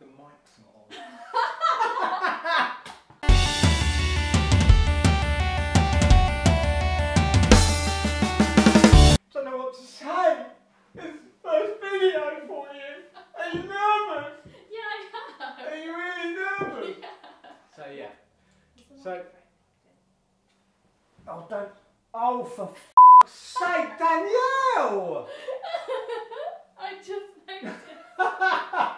The mic's not on. Don't know what to say. It's the video for you. Are you nervous? Yeah, I Are you really nervous? Yeah. So yeah. So. Oh don't. Oh for f***'s sake, Danielle! I just noticed.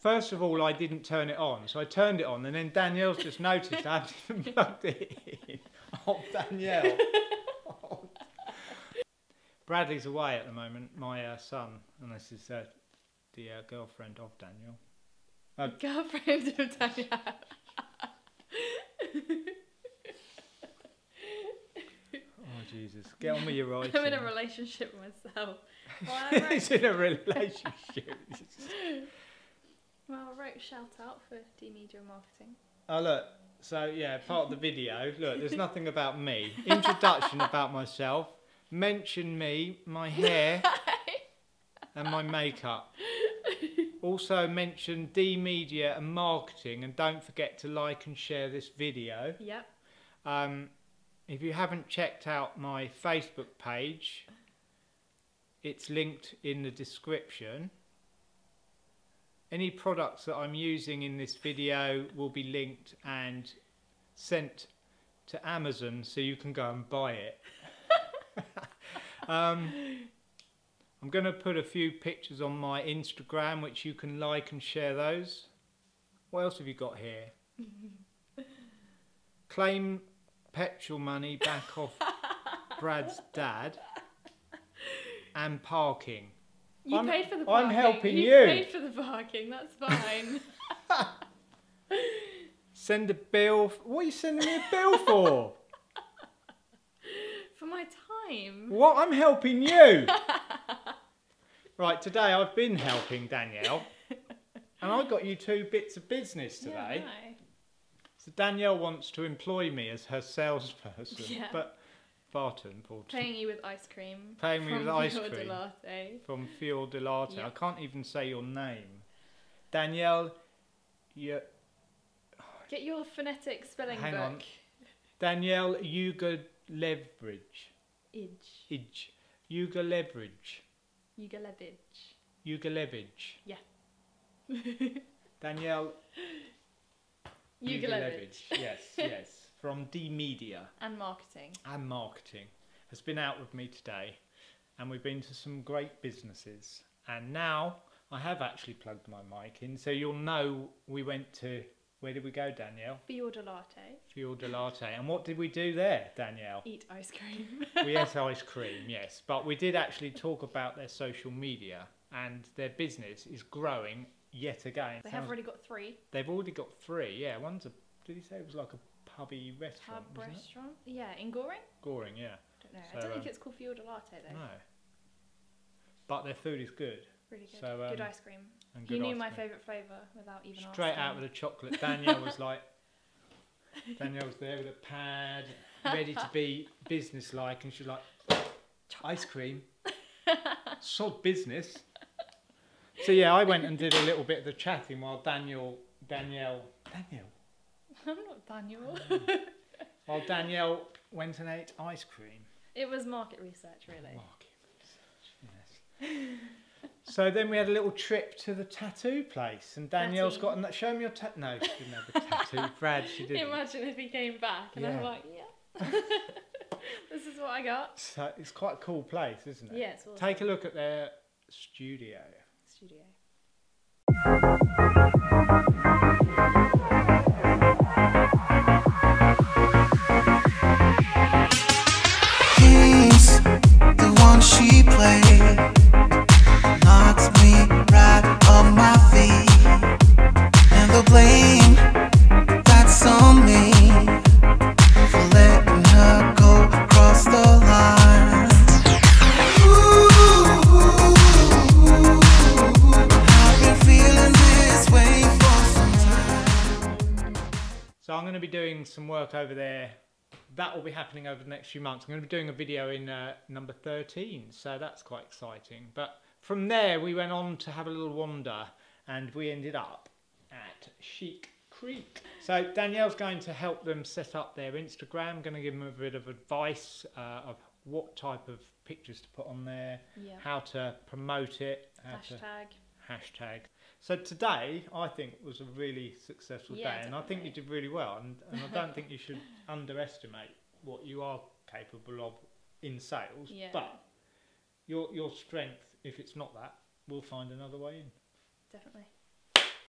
First of all, I didn't turn it on, so I turned it on, and then Danielle's just noticed I hadn't even plugged it in. Oh, Danielle. Oh. Bradley's away at the moment, my uh, son, and this is uh, the uh, girlfriend of Daniel. Girlfriend of Danielle. Oh, Jesus. Get on with your writing. I'm in a relationship with myself. Well, I wrote, He's in a relationship. Well, shout out for D Media Marketing. Oh look, so yeah, part of the video. Look, there's nothing about me. Introduction about myself. Mention me, my hair, and my makeup. Also mention D Media and marketing, and don't forget to like and share this video. Yep. Um, if you haven't checked out my Facebook page, it's linked in the description. Any products that I'm using in this video will be linked and sent to Amazon so you can go and buy it. um, I'm going to put a few pictures on my Instagram which you can like and share those. What else have you got here? Claim petrol money back off Brad's dad and parking. You I'm- paid for the parking. I'm helping you. you. paid for the parking. That's fine. Send a bill. What are you sending me a bill for? for my time. what? I'm helping you. right, today I've been helping Danielle. And I got you two bits of business today. Yeah, So Danielle wants to employ me as her salesperson. Yeah. But far too important. Paying you with ice cream. Paying me with ice Fior cream. de Latte. From Fior de Latte. Yeah. I can't even say your name. Danielle, you, Get your phonetic spelling Hang book. on. Danielle Yuga Leverage. Idge. Idge. Yuga Leverage. Ugalevich. Yuga Leverage. Yeah. Danielle Ugalevich. Yes, yes. From D Media And marketing. and Marketing has been out with me today, and we've been to some great businesses. And now I have actually plugged my mic in, so you'll know we went to. Where did we go, Danielle? Fior de Latte. Fior de Latte. And what did we do there, Danielle? Eat ice cream. we ate ice cream, yes, but we did actually talk about their social media and their business is growing yet again. they have already got three. They've already got three. Yeah, one's a. Did he say it was like a pubby restaurant? Wasn't it? restaurant. Yeah, in Goring. Goring, yeah. I don't know. I So, don't think um, it's called Fior Latte though. No. But their food is good. Really good. So, good um, ice cream. And good knew ice my cream. favourite flavour without even Straight asking. out with the chocolate. Danielle was like. Danielle was there with a pad, ready to be businesslike, and she's like, ice cream. Sod business. So yeah, I went and did a little bit of the chatting while Daniel, Danielle, Danielle, I'm not Daniel. while Danielle went and ate ice cream. it was market research, really. Market research, yes. So then we had a little trip to the tattoo place, and Danielle's got. Show me your tattoo. No, she didn't have a tattoo. Brad, she didn't. Imagine if he came back and I'm Yeah. like, yeah. this is what I got. So it's quite a cool place, isn't it? Yeah, awesome. Take a look at their studio. Studio. Going to be doing some work over there. That will be happening over the next few months. I'm going to be doing a video in uh, number 13, so that's quite exciting. But from there, we went on to have a little wander, and we ended up at Chic Creek. So Danielle's going to help them set up their Instagram. Going to give them a bit of advice uh, of what type of pictures to put on there, Yeah. how to promote it, how to Hashtag. So today, I think was a really successful Yeah, day, and I think you did really well. And, and I don't think you should underestimate what you are capable of in sales. Yeah. But your your strength, if it's not that, we'll find another way in. Definitely.